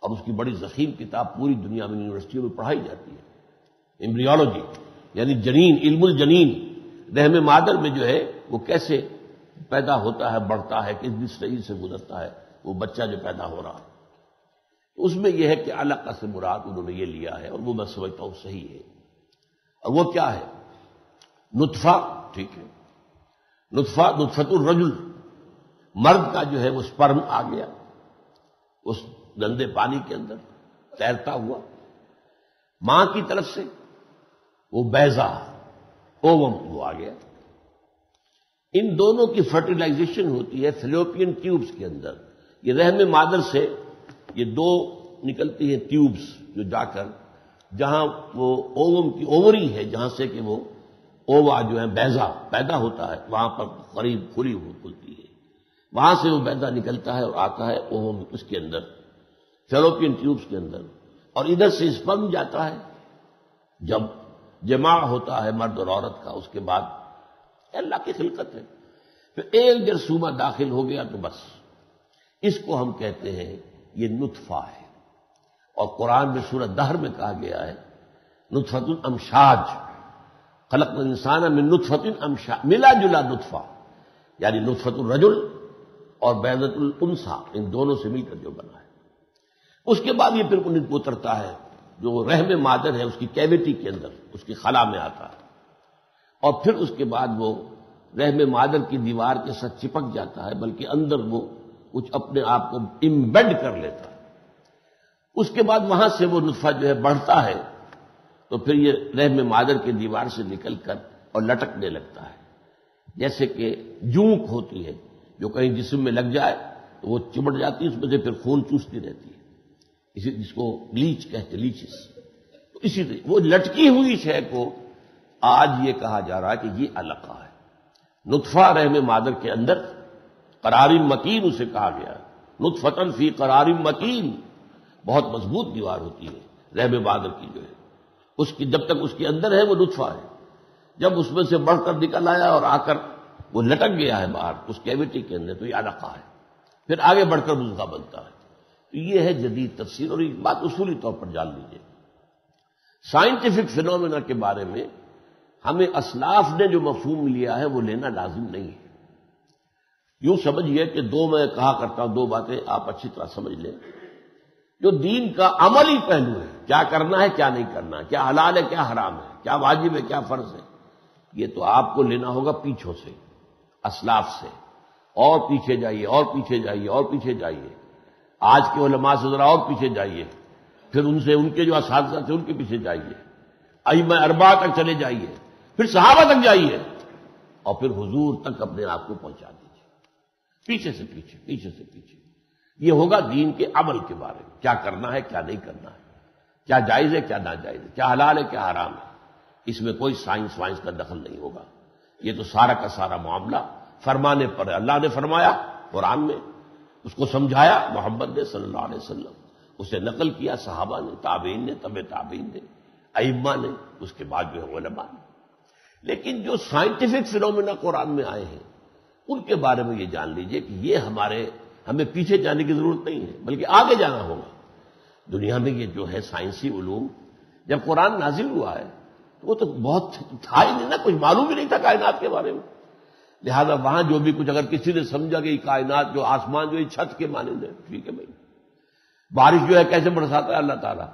A: और उसकी बड़ी जखीम किताब पूरी दुनिया में यूनिवर्सिटियों में पढ़ाई जाती है। एम्ब्रियोलॉजी यानी जनीन इल्मुल जनीन रहम मादर में जो है वो कैसे पैदा होता है बढ़ता है किस भी सही से गुजरता है वो बच्चा जो पैदा हो रहा तो उसमें यह है कि अलग से मुराद उन्होंने ये लिया है और वो मैं समझता हूँ सही है। और वो क्या है? नुतफा, ठीक है। नुतफा नुतफतुल रजुल। मर्द का जो है वो स्पर्म आ गया। उस गंदे पानी के अंदर तैरता हुआ। माँ की तरफ़ से वो बैजा, ओवम वो आ गया। इन दोनों की फर्टिलाइजेशन होती है फिलोपियन ट्यूब्स के अंदर। ये रहम मादर से ये दो निकलती हैं ट्यूब्स जो जाकर, जहाँ वो ओवम की ओवरी है, जहाँ से कि वो ओवा जो है बैजा, पैदा होता है, वहाँ पर करीब खुली हुई खुलती है। वहाँ से वो बैजा निकलता है और आता है ओवम उसके अंदर फेलोपियन ट्यूब्स के अंदर। और इधर से स्पर्म जाता है, जब जमा होता है मर्द और औरत का, उसके बाद अल्लाह की खिलकत है। फिर एक जरसूमा दाखिल हो गया तो बस। इसको हम कहते हैं, ये नुतफा है। और कुरान में सूरत दहर में कहा गया है नुतफतुल अमशाज। खलक इंसान में नुतफतिन अमशा, मिला जुला नुतफा। यानी नुतफतुल रजुल और बैदतुल उनसा, इन दोनों से मिलकर जो बना है। उसके बाद ये फिर उतरता है, जो रहम मादर है, उसकी कैविटी के अंदर, उसकी खला में आता है। और फिर उसके बाद वो रहम मादर की दीवार के साथ चिपक जाता है, बल्कि अंदर वो कुछ अपने आप को इम्बेड कर लेता। है उसके बाद वहाँ से वो नुस्फा जो है बढ़ता है तो फिर ये रहम मादर की दीवार से निकलकर और लटकने लगता है। जैसे कि जूक होती है, जो कहीं जिसम में लग जाए तो वो चिमट जाती है, उसमें से फिर खून चूसती रहती है। इसी जिसको लीच कहते लीचिस तो इसी तरह वो लटकी हुई शय को आज ये कहा जा रहा है कि ये अलका है। नुतफा रहम मादर के अंदर करारिम मकीन उसे कहा गया। नुतफतन फ़ी करारिम मकीन। बहुत मज़बूत दीवार होती है रहम मादर की जो है। उसकी, जब तक उसके अंदर है, वो नुतफा है। जब उसमें से बढ़कर निकल आया और आकर वो लटक गया है बाहर, उस कैविटी के अंदर तो ये अलका है। फिर आगे बढ़कर मुजगा बनता है। तो ये है जदीद तफसीर, और एक बात उसूली तौर पर जान लीजिए। साइंटिफिक फिनोमिना के बारे में हमें असलाफ ने जो मफहूम लिया है, वो लेना लाजिम नहीं है। यूँ समझिए कि दो मैं कहा करता हूँ, दो बातें आप अच्छी तरह समझ लें। जो दीन का अमली पहलू है, क्या करना है, क्या नहीं करना क्या हलाल है, क्या हराम है, क्या वाजिब है, क्या फ़र्ज़ है, ये तो आपको लेना होगा पीछों से, असलाफ से। और पीछे जाइए, और पीछे जाइए, और पीछे जाइए। आज के उलमा से जरा और पीछे जाइए, फिर उनसे, उनके जो इस थे, उनके पीछे जाइए। आई अरबा तक चले जाइए, फिर सहाबा तक जाइए, और फिर हुजूर तक अपने आप को पहुँचा दीजिए। पीछे से पीछे पीछे से पीछे। ये होगा दीन के अमल के बारे में। क्या करना है, क्या नहीं करना है। क्या जायज़ है, क्या नाजायज है। क्या हलाल है, क्या हराम है। इसमें कोई साइंस वाइंस का दखल नहीं होगा। ये तो सारा का सारा मामला फरमाने पर अल्लाह ने फरमाया, कुरान में। उसको समझाया मोहम्मद ने सल्लल्लाहु अलैहि वसल्लम। उसे नकल किया, सहाबा ने, ताबीन ने, तब ताबीन ने, अइम्मा ने, उसके बाद जो है ओलमा ने। लेकिन जो साइंटिफिक फिनोमिना कुरान में आए हैं उनके बारे में ये जान लीजिए कि ये हमारे, हमें पीछे जाने की ज़रूरत नहीं है, बल्कि आगे जाना होगा। दुनिया में ये जो है साइंसी उलूम, जब कुरान नाजिल हुआ है तो वो तो बहुत था ही नहीं ना, कुछ मालूम ही नहीं था कायनात के बारे में। लिहाजा वहाँ जो भी कुछ अगर किसी ने समझा कि कायनात जो आसमान जो छत के माने है, ठीक है भाई। बारिश जो है कैसे बरसाता है, अल्लाह ताला।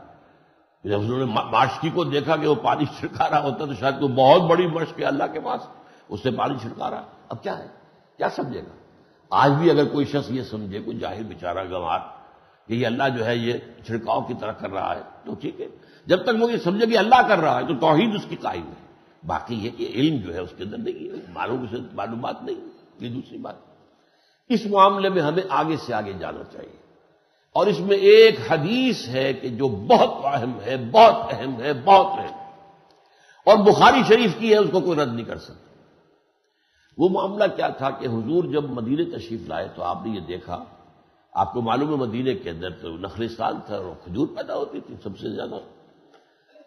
A: जब उन्होंने माशकी को देखा कि वो पानी छिड़का रहा होता तो शायद वो बहुत बड़ी मश्क है अल्लाह के पास, उससे पानी छिड़का रहा। अब क्या है? क्या समझेगा? आज भी अगर कोई शख्स ये समझे, कोई ज़ाहिर बेचारा गंवार कि ये अल्लाह जो है ये छिड़काव की तरह कर रहा है तो ठीक है। जब तक वो ये समझे कि अल्लाह कर रहा है तो तोहीद उसकी कायम है। बाकी ये कि इल्म जो है उसके अंदर नहीं है, मालूम से मालूम बात नहीं ये दूसरी बात इस मामले में हमें आगे से आगे जाना चाहिए। और इसमें एक हदीस है कि जो बहुत अहम है, बहुत अहम है, बहुत अहम और बुखारी शरीफ की है, उसको कोई रद्द नहीं कर सकता। वो मामला क्या था कि हुजूर जब मदीने तशरीफ़ लाए तो आपने ये देखा, आपको मालूम है मदीने के अंदर तो नखलिस्तान था और खजूर पैदा होती थी सबसे ज़्यादा।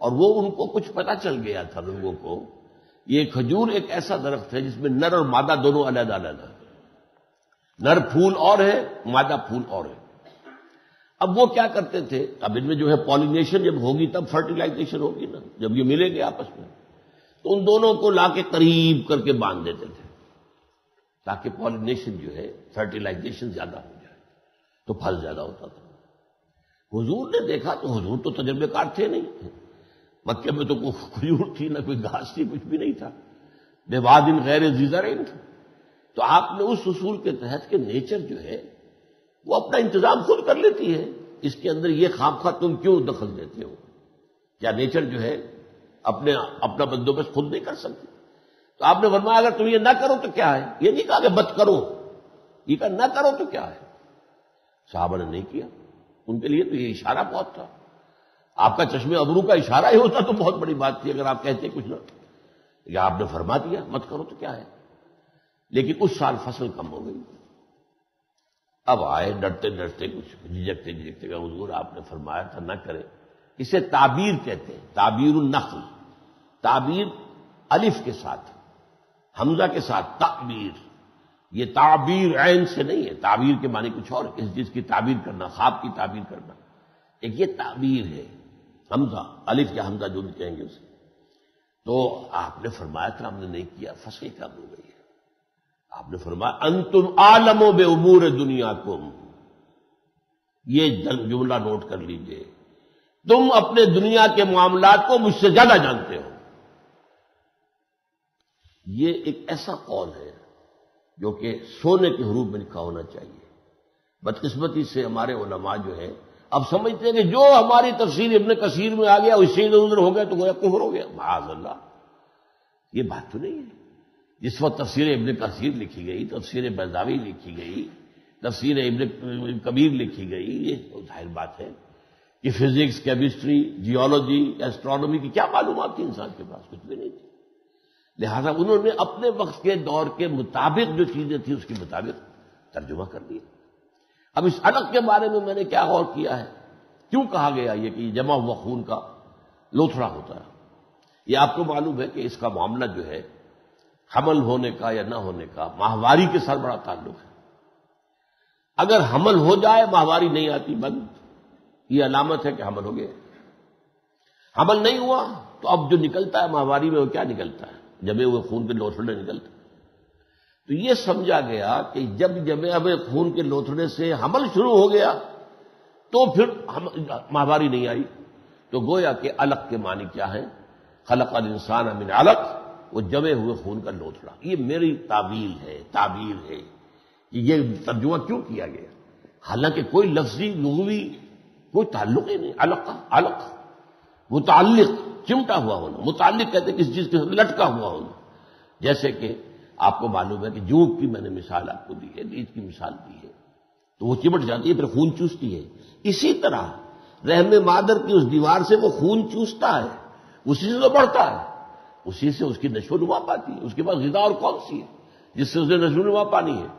A: और वो उनको कुछ पता चल गया था लोगों को, ये खजूर एक ऐसा दरख्त है जिसमें नर और मादा दोनों अलग है। नर फूल और है, मादा फूल और है। अब वो क्या करते थे? अब इनमें जो है पॉलिनेशन जब होगी तब फर्टिलाइजेशन होगी ना, जब ये मिलेंगे आपस में। तो उन दोनों को लाके करीब करके बाँध देते थे। ताकि पॉलिनेशन जो है फर्टिलाइजेशन ज़्यादा हो जाए। तो फल ज़्यादा होता था। हुजूर ने देखा तो हुजूर तो तजर्बेकार थे नहीं। मक्के में तो कोई खजूर थी, ना कोई घास थी, कुछ भी नहीं था। बेवादिन गैर जीजरें था। तो आपने उस उसूल के तहत के नेचर जो है, वो अपना इंतज़ाम खुद कर लेती है। इसके अंदर ये खाम खा तुम क्यों दखल देते हो? क्या नेचर जो है, अपने, अपना बंदोबस्त खुद नहीं कर सकती? तो आपने फरमाया, अगर तुम ये ना करो तो क्या है? ये नहीं कहा कि मत करो। ये कहा, ना करो तो क्या है? साहबा ने नहीं किया। उनके लिए तो ये इशारा बहुत था। आपका चश्मे अबरू का इशारा ही होता तो बहुत बड़ी बात थी, अगर आप कहते कुछ ना। या आपने फरमा दिया, मत करो तो क्या है? लेकिन उस साल फ़सल कम हो गई। अब आए, डरते डरते कुछ, झिझकते झिझकते का हजूर, आपने फरमाया था ना करें। इसे ताबीर कहते हैं ताबीर नकल ताबीर अलिफ के साथ हमजा के साथ ताबीर। ये ताबीर ऐन से नहीं है। ताबीर के माने कुछ और। किस चीज़ की ताबीर करना, खाब की ताबीर करना। एक ये ताबीर है। हमजा, अलिफ या हमजा जो भी कहेंगे उसे। तो आपने फरमाया था, हमने नहीं किया। फंसी कब हो गई है? आपने फरमाया, अंतुम आलमो बे उमूर दुनिया कुम ये जुमला नोट कर लीजिए। तुम अपने दुनिया के मामला को मुझसे ज़्यादा जानते हो। ये एक ऐसा कौल है जो कि सोने के हरूप में लिखा होना चाहिए? बदकिस्मती से हमारे उलमा जो है, अब समझते हैं कि जो हमारी तफसीर इबन कसीर में आ गया, उससे इधर उधर हो गया तो गोया कुहर हो गया। महाजल्ला ये बात तो नहीं है। जिस वक्त तफसीर इबन कसीर लिखी गई, तफसीर बैजावी लिखी गई, तफसीर इबन कबीर लिखी गई, ये तो ज़ाहिर बात है कि फिजिक्स, केमिस्ट्री, जियोलॉजी, एस्ट्रोनॉमी की क्या मालूम थी इंसान के पास? कुछ भी नहीं थी। लिहाजा उन्होंने अपने वक्त के दौर के मुताबिक जो चीज़ें थी उसके मुताबिक तर्जुमा कर दिया अब इस अलग के बारे में मैंने क्या गौर किया है? क्यों कहा गया ये कि जमा हुआ खून का लोथड़ा होता है? ये आपको मालूम है कि इसका मामला जो है, हमल होने का या ना होने का माहवारी के साथ बड़ा ताल्लुक है। अगर हमल हो जाए, माहवारी नहीं आती, बंद। ये अलामत है कि हमल हो गया। हमल नहीं हुआ तो अब जो निकलता है माहवारी में वो क्या निकलता है? जमे हुए खून के लोथड़े निकलते। तो यह समझा गया कि जब जमे हुए खून के लोथड़े से हमल शुरू हो गया तो फिर हम महामारी नहीं आई। तो गोया के अलग के मानी क्या है? खलक अल इंसान अमीन अलग, वो जमे हुए खून का लोथड़ा। ये मेरी तावील है ताबीर है कि ये तर्जुमा क्यों किया गया? हालाँकि कोई लफ्जी, लुगवी, कोई ताल्लुक ही नहीं। अलग अलग। मुतालिक चिमटा हुआ होना। मुतालिक कहते किसी चीज़ के साथ लटका हुआ होना। जैसे कि आपको मालूम है कि जूक की मैंने मिसाल आपको दी है ईद की मिसाल दी है। तो वो चिमट जाती है, फिर खून चूसती है। इसी तरह रहम मादर की उस दीवार से वो खून चूसता है, उसी से तो बढ़ता है। उसी से उसकी नशो नुमा पाती है। उसके पास गिदा और कौन सी है, जिससे उसे नशो नुमा पानी है?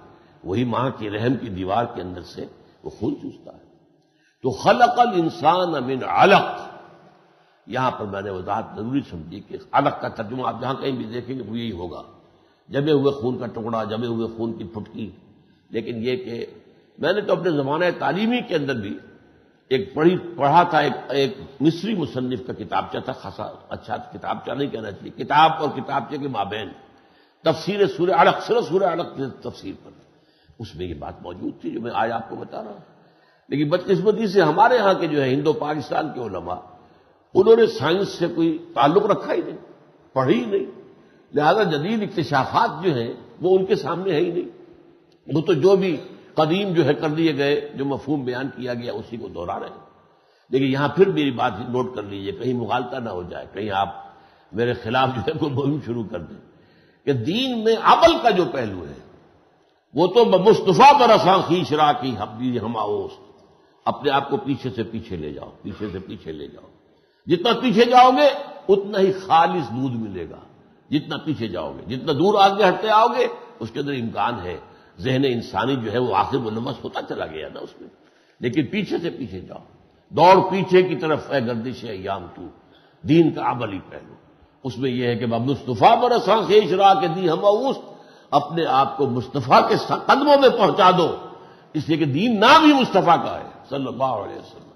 A: वही माँ की रहम की दीवार के अंदर से वो खून चूसता है। तो खलकल इंसान अमिन अलग यहाँ पर मैंने वजाहत ज़रूरी समझी कि अलग का तर्जुमा आप जहाँ कहीं भी देखेंगे वो यही होगा। जमे हुए खून का टुकड़ा जमे हुए खून की फुटकी। लेकिन यह कि मैंने तो अपने जमाने तालीमी के अंदर भी एक पढ़ी पढ़ा था एक, एक मिस्री मुसन्फ का किताबचा था खासा अच्छा किताबचा नहीं कहना चाहिए। किताब और किताबचे के माबेन। तफसीर सूर्य अलग सिर्फ़ सूर्य अलग तफसीर पर। उसमें ये बात मौजूद थी जो मैं आज आपको बता रहा हूँ। लेकिन बदकिस्मती से हमारे यहाँ के जो है हिंदो पाकिस्तान के उलमा उन्होंने साइंस से कोई ताल्लुक रखा ही नहीं, पढ़ी ही नहीं। लिहाजा जदीद इक्तशाफात जो है, वो उनके सामने है ही नहीं। वो तो जो भी कदीम जो है कर दिए गए, जो मफहूम बयान किया गया, उसी को दोहरा रहे हैं। लेकिन यहाँ फिर मेरी बात नोट कर लीजिए, कहीं मुगालता ना हो जाए, कहीं आप मेरे खिलाफ जो है कोई मुहिम शुरू कर दें कि दीन में अमल का जो पहलू है, वो तो मुस्तफ़ा बरसा खींचरा की हम हमाओस अपने आप को पीछे से पीछे ले जाओ, पीछे से पीछे ले जाओ। जितना पीछे जाओगे, उतना ही खालिश दूध मिलेगा। जितना पीछे जाओगे, जितना दूर आगे हटते आओगे, उसके अंदर इम्कान है। जहन इंसानी जो है, वो आखिर मुलमस होता चला गया ना उसमें। लेकिन पीछे से पीछे जाओ। दौड़ पीछे की तरफ़ है गर्दिश है याम तू। दीन का अमली पहलू। उसमें यह है कि मुस्तफ़ा बरसा खेच रहा के दी हम उस अपने आप को मुस्तफ़ा के कदमों में पहुँचा दो। इसलिए कि दीन नाम ही मुस्तफ़ा का है, सल्लल्लाहु अलैहि वसल्लम।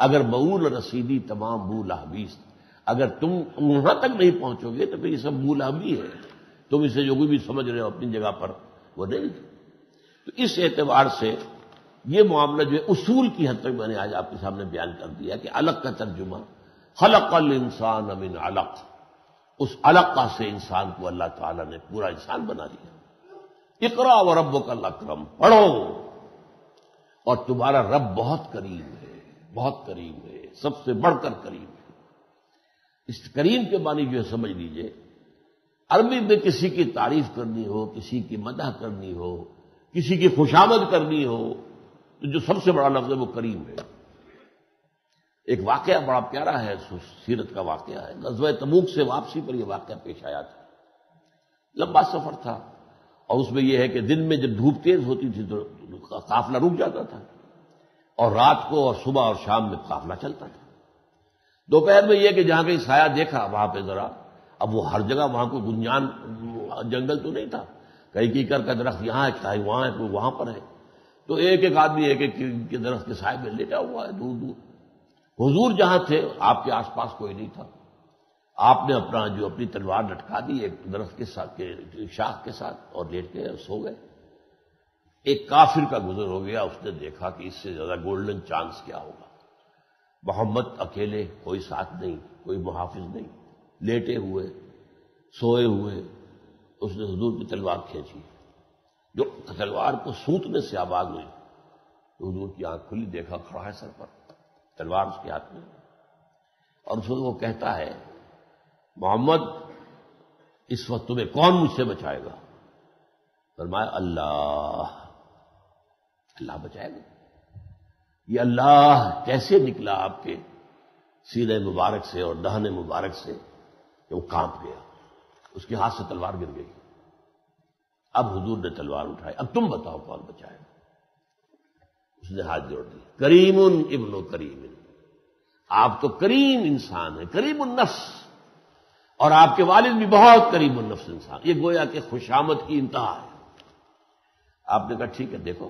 A: अगर मऊल रसीदी तमाम बूल हबीस, अगर तुम वहाँ तक नहीं पहुंचोगे तो फिर ये सब मूल भी है। तुम इसे जो भी समझ रहे हो अपनी जगह पर, वो नहीं। तो इस एतबार से ये मामला जो है, उसूल की हद तक मैंने आज आपके सामने बयान कर दिया कि अलग का तर्जुमा, खलकल इंसान अमिन अलग उस अलग का से इंसान को अल्लाह ताला ने पूरा इंसान बना दिया। इकरा व रब का अक्रम, पढ़ो। और तुम्हारा रब बहुत करीब है। बहुत करीब है, सबसे बढ़कर करीब है। इस करीब के मानी जो है समझ लीजिए, अरबी में किसी की तारीफ़ करनी हो, किसी की मदह करनी हो, किसी की खुशामद करनी हो तो जो सबसे बड़ा लफ्ज है वो करीम है। एक वाक्य बड़ा प्यारा है सीरत का वाक्य है। गजब तमूक से वापसी पर यह वाक्य पेश आया था। लंबा सफ़र था। और उसमें यह है कि दिन में जब धूप तेज होती थी तो काफला रुक जाता था। और रात को और सुबह और शाम में काफला चलता था। दोपहर में यह कि जहाँ कहीं साया देखा, वहाँ पे जरा, अब वो हर जगह वहाँ को गुंजान, जंगल तो नहीं था। कहीं कीकर का दरख्त यहाँ है, कहीं वहाँ है, कोई वहाँ पर है। तो एक एक आदमी एक एक के दरख्त के साय में लेटा हुआ है, दूर दूर। हुजूर जहाँ थे, आपके आसपास कोई नहीं था। आपने अपना जो अपनी तलवार लटका दी एक दरख्त के साथ के शाख के साथ और लेट गए सो गए। एक काफिर का गुजर हो गया, उसने देखा कि इससे ज़्यादा गोल्डन चांस क्या होगा। मोहम्मद अकेले कोई साथ नहीं, कोई मुहाफिज नहीं। लेटे हुए, सोए हुए, उसने हजूर की तलवार खींची। जो तलवार को सूतने से आबाद हुई तो हजूर की आँख खुली, देखा, खड़ा है सर पर। तलवार उसके हाथ में। और उसमें वो कहता है, मोहम्मद, इस वक्त तुम्हें कौन मुझसे बचाएगा? फरमाया, अल्लाह। अल्लाह बचाएगा ये अल्लाह कैसे निकला आपके सीने मुबारक से और दहने मुबारक से? कि वो काँप गया। उसके हाथ से तलवार गिर गई। अब हुजूर ने तलवार उठाई। अब तुम बताओ कौन बचाएगा उसने हाथ जोड़ दिए करीमुन इब्नो करीम आप तो करीम इंसान है करीम नफ्स। और आपके वालिद भी बहुत करीब नफ्स इंसान। ये गोया के खुशामद की इंतहा है। आपने कहा, ठीक है, देखो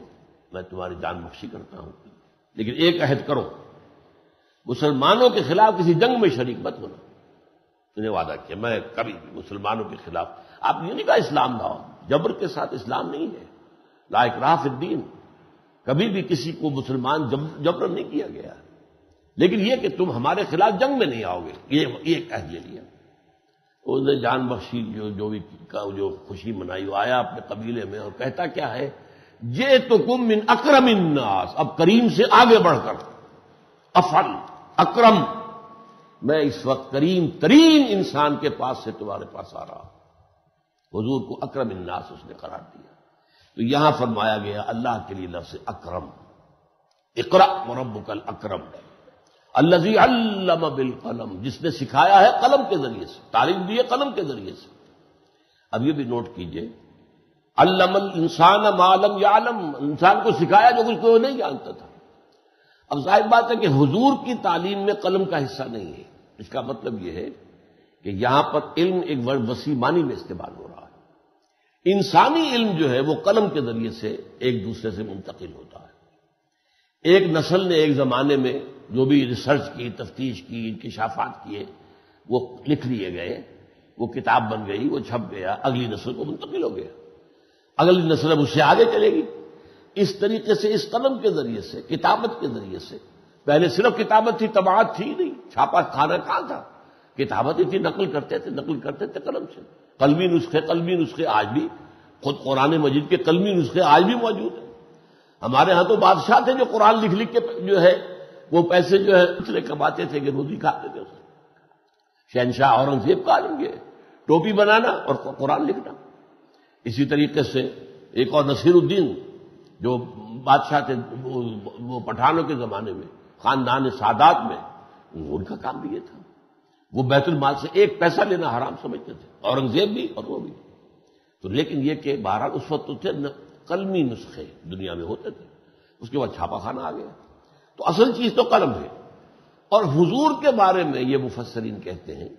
A: मैं तुम्हारी जान बख्शी करता हूँ। लेकिन एक अहद करो, मुसलमानों के खिलाफ किसी जंग में शरीक मत होना। तुमने वादा किया, मैं कभी मुसलमानों के खिलाफ। आप ये नहीं कहा इस्लाम लाओ, जबर के साथ इस्लाम नहीं है। लाइक राफुद्दीन कभी भी किसी को मुसलमान जबर नहीं किया गया। लेकिन यह कि तुम हमारे खिलाफ जंग में नहीं आओगे, ये ये कह ले लिया। उसने जान बख्शी, जो जो भी, का, जो खुशी मनाई, वो आया अपने कबीले में और कहता क्या है? जे तो कुम मिन अक्रम नास अब करीम से आगे बढ़कर। अफल, अक्रम। मैं इस वक्त करीम, तरीन इंसान के पास से तुम्हारे पास आ रहा हूँ। हजूर को अक्रम इन्नास उसने करार दिया। तो यहाँ फरमाया गया, अल्लाह के लिए लफ्स अक्रम। इकरा मुरबुकल अक्रम। अल्लजी अल्लम बिल कलम। जिसने सिखाया है कलम के ज़रिए से तालीम दी है कलम के ज़रिए से। अब ये भी नोट कीजिए। अल्लमल इंसान मालम या आलम इंसान को सिखाया जो कुछ को नहीं जानता था। अब ज़ाहिर बात है कि हुजूर की तालीम में कलम का हिस्सा नहीं है। इसका मतलब यह है कि यहाँ पर इल्म एक वर्ड वसी मानी में इस्तेमाल हो रहा है। इंसानी इल्म जो है वो कलम के ज़रिए से एक दूसरे से मुंतकिल होता है। एक नस्ल ने एक जमाने में जो भी रिसर्च की, तफ्तीश की इंकशाफात किए वो लिख लिए गए, वो किताब बन गई, वो छप गया, अगली नस्ल को मुंतकिल हो गया। अगली नस्ल उससे आगे चलेगी। इस तरीके से, इस कलम के ज़रिए से, किताबत के ज़रिए से। पहले सिर्फ़ किताबत थी तबात थी नहीं। छापा खाना कहाँ था? किताबत ही थी, नकल करते थे, नकल करते थे कलम से। कलमी नुस्खे कलमी नुस्खे आज भी, खुद कुरान मजीद के कलमी नुस्खे आज भी मौजूद हैं। हमारे यहाँ तो बादशाह थे जो कुरान लिख लिख के जो है, वो पैसे जो है इसलिए कमाते थे कि रोजी खाते थे उसे शहनशाह औरंगज़ेब का आलम टोपी बनाना और कुरान लिखना। इसी तरीके से एक और नसीरुद्दीन जो बादशाह थे वो, वो पठानों के जमाने में खानदान सादात में उनका काम भी ये था। वो बैतुल माल से एक पैसा लेना हराम समझते थे औरंगज़ेब भी और वो भी। तो लेकिन ये कि बहरहाल उस वक्त तो थे कलमी नुस्खे दुनिया में होते थे। उसके बाद छापा खाना आ गया। तो असल चीज़ तो कलम है। और हुजूर के बारे में ये मुफसरीन कहते हैं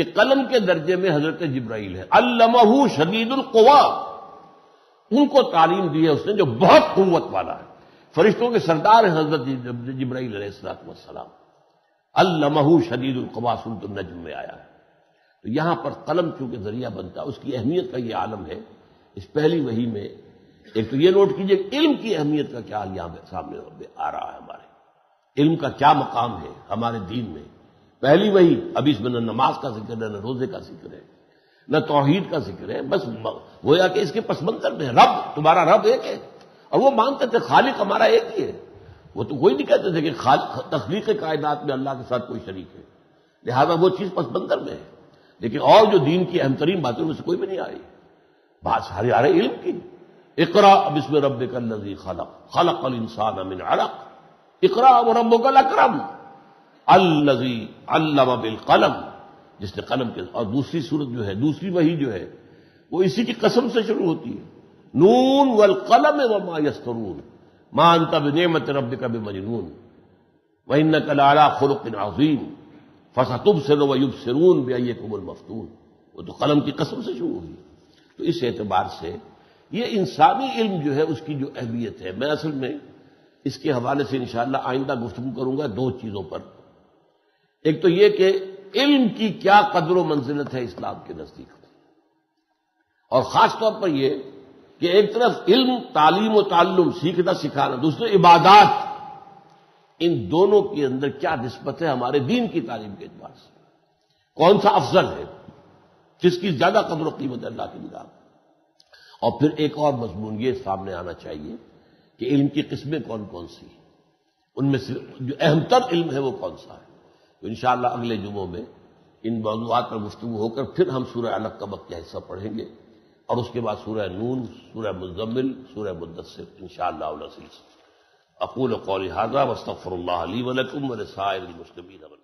A: कि कलम के दर्जे में हज़रत जब्राइल है। अल्लमहू शदीदुल कुवा। उनको तालीम दी है उसने जो बहुत कुत वाला है। फरिश्तों के सरदार हैं हज़रत जब्राइल सलाम अल्लमहू शदीदुल कुवा सुल्तुल नजम में आया। है तो यहाँ पर कलम चूँकि ज़रिया बनता है उसकी अहमियत का यह आलम है। इस पहली वही में एक तो ये नोट कीजिए, इल्म की अहमियत का क्या यहाँ सामने आ रहा है हमारे। इल्म का क्या मकाम है हमारे दीन में? पहली वही अभी इसमें न नमाज़ का ज़िक्र है, न रोज़े का ज़िक्र है, न तोहीद का ज़िक्र है, बस गोया कि इसके पसमंतर में रब, तुम्हारा रब एक है। और वो मानते थे, खालिक हमारा एक ही है। वो तो कोई नहीं कहते थे कि तखलीक कायनात में अल्लाह के साथ कोई शरीक है। लिहाजा वो चीज़ पसमंतर में है। लेकिन और जो दीन की अहम तरीन बातें उनसे कोई भी नहीं आ रही बात सारी आ रही इल्म की। इकरा, अब इसमें रब कल नजी खलक। खलक अल इंसान अमिन अलक इकरा व रब अक्रम। अल्लजी अल्लामा बिल कलम, जिसने कलम के, और दूसरी सूरत जो है, दूसरी वही जो है, वो इसी की कसम से शुरू होती है। नून वल कलम व मा यस्तरून मान तब नेमत रब कब मजनून। वही न कलाला खुलक अजीम फसतुब से वयुब सरून बेये कुबल मफतून। वो तो कलम की कसम से शुरू हुई। तो इस एतबार से ये इंसानी इल्म जो है, उसकी जो अहमियत है, मैं असल में इसके हवाले से इंशाला आइंदा गुफ्तु करूँगा दो चीज़ों पर। एक तो यह कि इल्म की क्या कदर व मंजिलत है इस्लाम के नज़दीक और खासतौर पर यह कि एक तरफ़ इल्म, तालीम व ताल्लुम सीखना सिखाना, दूसरे इबादात, इन दोनों के अंदर क्या नस्बत है हमारे दीन की तालीम के एतबार से? कौन सा अफजल है? जिसकी ज़्यादा कदर कीमत अल्लाह की निगाह और फिर एक और मजमून ये सामने आना चाहिए कि इल्म की किस्में कौन कौन सी उनमें से जो अहमतर इल्म है वो कौन सा है? तो इन अगले जुमों में इन मौजूद पर गुफ्तु होकर फिर हम सूर्य अलग का हिस्सा पढ़ेंगे और उसके बाद सूर्य नून सूर्य मुजम्मिल सूर्य मुदसर इन शाह अकूल कौल हाजा वस्तफ़र वलकुम वसायर मुस्लिम